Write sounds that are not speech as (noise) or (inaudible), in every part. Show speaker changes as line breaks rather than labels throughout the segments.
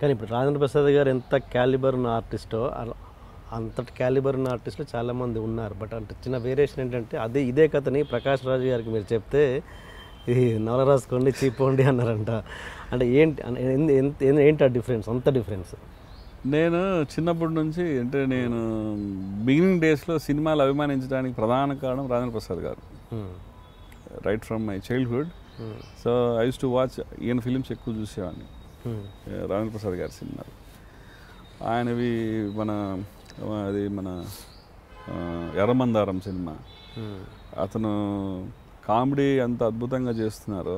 కానీ ఇప్పుడు రాజేంద్ర ప్రసాద్ గారు ఎంత క్యాలిబర్ ఉన్న ఆర్టిస్టో అంతటి క్యాలిబర్ ఉన్న ఆర్టిస్టులు చాలామంది ఉన్నారు. బట్ అంటే చిన్న వేరియేషన్ ఏంటంటే అదే ఇదే కథని ప్రకాష్ రాజు గారికి మీరు చెప్తే ఇది నవల రాసుకోండి చీపోండి అన్నారంట. అంటే ఏంటి ఏంటి ఆ డిఫరెన్స్ అంత డిఫరెన్స్
నేను చిన్నప్పటి నుంచి అంటే నేను బిగినింగ్ డేస్లో సినిమాలు అభిమానించడానికి ప్రధాన కారణం Rajendra Prasad garu. Right from my childhood so I use to watch ఈయన ఫిలిమ్స్ ఎక్కువ చూసేవాడిని. రాజేంద్ర ప్రసాద్ గారి సినిమాలు ఆయనవి మన అది మన ఎర్రమందారం సినిమా. అతను కామెడీ అంత అద్భుతంగా చేస్తున్నారు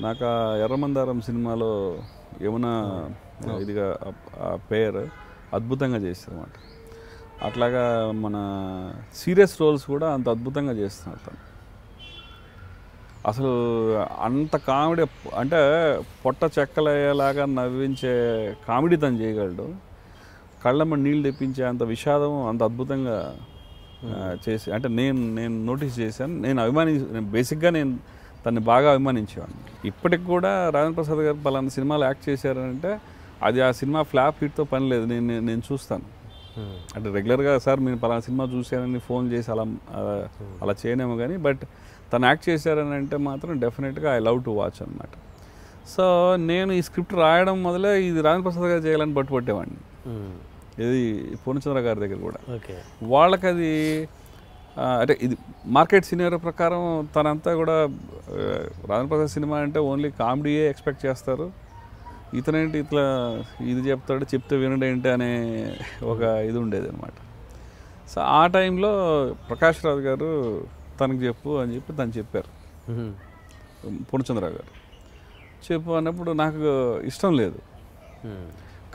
నాకు ఆ ఎర్రమందారం సినిమాలో యమున ఇదిగా ఆ- పేరు అద్భుతంగా చేస్తారు అనమాట అట్లాగా మన సీరియస్ రోల్స్ కూడా అంత అద్భుతంగా చేస్తున్నారు తను. అసలు అంత కామెడీ అంటే పొట్ట చెక్కలయ్యేలాగా నవ్వించే కామెడీ తను చేయగలడు. కళ్ళమ్మ నీళ్ళు తెప్పించే అంత విషాదం అంత అద్భుతంగా చేసి అంటే నేను నేను నోటీస్ చేశాను. నేను అభిమాని బేసిక్గా నేను తన్ని బాగా అభిమానించేవాడిని. ఇప్పటికి కూడా రాజేంద్ర ప్రసాద్ గారు పలానా సినిమాలు యాక్ట్ చేశారంటే అది ఆ సినిమా ఫ్లాప్ హిట్తో పని లేదు. నేను నేను- చూస్తాను. అంటే రెగ్యులర్గా సార్ మీరు పలానా సినిమా చూశారని ఫోన్ చేసి అలా అలా- అలా చేయనేమో కానీ బట్ తను యాక్ట్ చేశారని అంటే మాత్రం డెఫినెట్గా ఐ లవ్ టు వాచ్ అనమాట సో నేను ఈ స్క్రిప్ట్ రాయడం మొదలే ఇది రాజేంద్ర ప్రసాద్ గారు చేయాలని పట్టుపట్టేవాడిని ఇది పూర్ణచంద్ర గారి దగ్గర కూడా.
ఓకే.
వాళ్ళకి అది అంటే ఇది మార్కెట్ సినిమా ప్రకారం తనంతా కూడా రాజేంద్ర ప్రసాద్ సినిమా అంటే ఓన్లీ కామెడీయే ఎక్స్పెక్ట్ చేస్తారు. ఇతనేంటి ఇట్లా ఇది చెప్తాడు చెప్తే వినడు ఏంటి అనే ఒక ఇది ఉండేది అనమాట సో ఆ టైంలో ప్రకాష్ రాజు గారు తనకు చెప్పు అని చెప్పి తను చెప్పారు. పూర్ణచంద్రరావు గారు. చెప్పు అన్నప్పుడు నాకు ఇష్టం లేదు.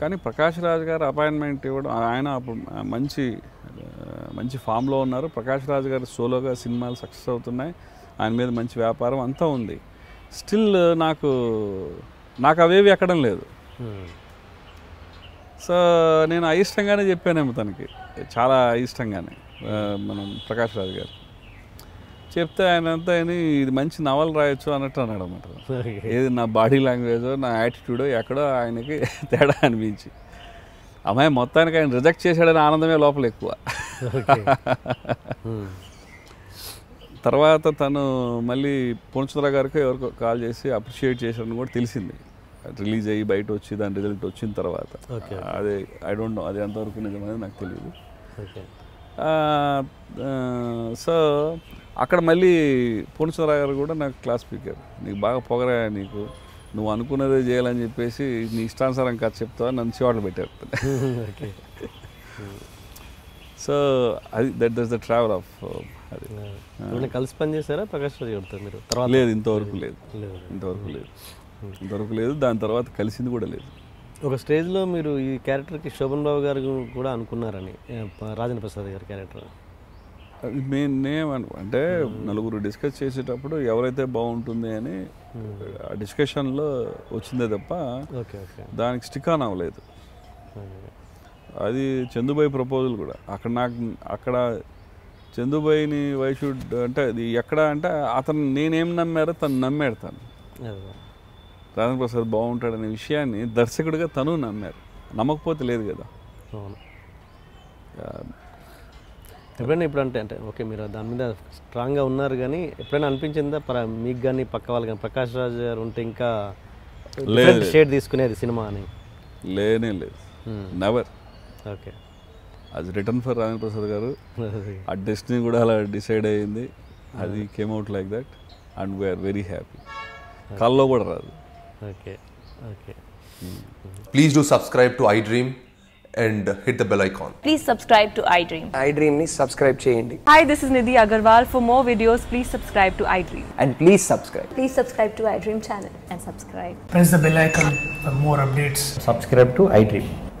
కానీ ప్రకాష్ రాజ్ గారు అపాయింట్మెంట్ ఇవ్వడం ఆయన అప్పుడు మంచి మంచి ఫామ్లో ఉన్నారు. ప్రకాష్ రాజ్ గారు సోలోగా సినిమాలు సక్సెస్ అవుతున్నాయి. ఆయన మీద మంచి వ్యాపారం అంతా ఉంది. స్టిల్ నాకు నాకు అవేవి ఎక్కడం లేదు. సో నేను అయిష్టంగానే చెప్పానేమో తనకి. చాలా అయిష్టంగానే మనం ప్రకాష్ రాజ్ గారు. చెప్తే ఆయన అంతా అని ఇది మంచి నవల రాయొచ్చు అన్నట్టు అన్నాడు అనమాట ఏది నా బాడీ లాంగ్వేజ్ నా యాటిట్యూడ్ ఎక్కడో ఆయనకి (laughs) తేడా అనిపించి. అమ్మాయి మొత్తానికి ఆయన రిజెక్ట్ చేశాడని ఆనందమే లోపల ఎక్కువ. (laughs) తర్వాత తను మళ్ళీ పూర్ణచంద్ర గారికి ఎవరికో కాల్ చేసి అప్రిషియేట్ చేశాడని కూడా తెలిసింది. రిలీజ్ అయ్యి బయట వచ్చి దాని రిజల్ట్ వచ్చిన తర్వాత. అదే ఐ డోంట్ నో అది ఎంతవరకు నిజమనేది నాకు తెలియదు. సో అక్కడ మళ్ళీ పూర్ణచంద్ర గారు కూడా నాకు క్లాస్ స్పీకర్ నీకు బాగా పొగరా నీకు. నువ్వు అనుకున్నదే చేయాలని చెప్పేసి నీ ఇష్టానుసారం కథ చెప్తావా నన్ను చివాట్లు పెట్టారు.
ఓకే.
సో అది that does the travel of అది.
కలిసి పని చేశారా? ప్రకాష్ రాజు గారితో మీరు? తర్వాత?
లేదు ఇంతవరకు లేదు.
లేదు.
ఇంతవరకు లేదు. ఇంతవరకు లేదు. దాని తర్వాత కలిసింది కూడా లేదు.
ఒక స్టేజ్లో మీరు ఈ క్యారెక్టర్కి శోభన్ బాబు గారు కూడా అనుకున్నారని రాజేంద్ర ప్రసాద్ గారి క్యారెక్టర్.
నేను అను- అంటే నలుగురు డిస్కస్ చేసేటప్పుడు ఎవరైతే బాగుంటుంది అని ఆ డిస్కషన్లో వచ్చిందే తప్ప దానికి స్టిక్ ఆన్ అవ్వలేదు. అది చందుబాయి ప్రపోజల్ కూడా. అక్కడ నాకు అక్కడ చందుబాయిని వై షుడ్ అంటే అది ఎక్కడ అంటే అతను నేనేం నమ్మారో తను నమ్మాడు తను.
అదే.
రాజేంద్ర ప్రసాద్ బాగుంటాడనే విషయాన్ని దర్శకుడిగా తను నమ్మారు. నమ్మకపోతే లేదు కదా.
ఎప్పుడైనా ఇప్పుడు అంటే అంటే ఓకే మీరు దాని మీద స్ట్రాంగ్గా ఉన్నారు కానీ ఎప్పుడైనా అనిపించిందా? పర మీకు కానీ పక్క వాళ్ళు కానీ ప్రకాష్ రాజ్ గారు ఉంటే ఇంకా
లేదు.
షేడ్ తీసుకునేది సినిమా అని?
లేనే లేదు. Never
okay.
అది రిటర్న్ ఫర్ రాజేంద్ర ప్రసాద్ గారు ఆ డెస్టినీ కూడా అలా డిసైడ్ అయ్యింది అది came out like that and we are very happy కల్లో కూడా రాదు.
Okay. Okay.
Please do subscribe to iDream. and hit the bell icon.
Please subscribe to iDream.
iDream ని సబ్స్క్రైబ్ చేయండి
Hi, this is Nidhi Agarwal. For more videos, please subscribe to iDream.
And please subscribe
Please subscribe to iDream channel and subscribe.
press the bell icon for more updates.
Subscribe to iDream.